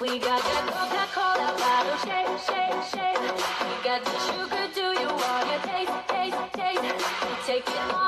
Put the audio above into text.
We got that Coca Cola bottle shake, shake, shake. We got the sugar, do you want to taste, taste, taste? Take it all.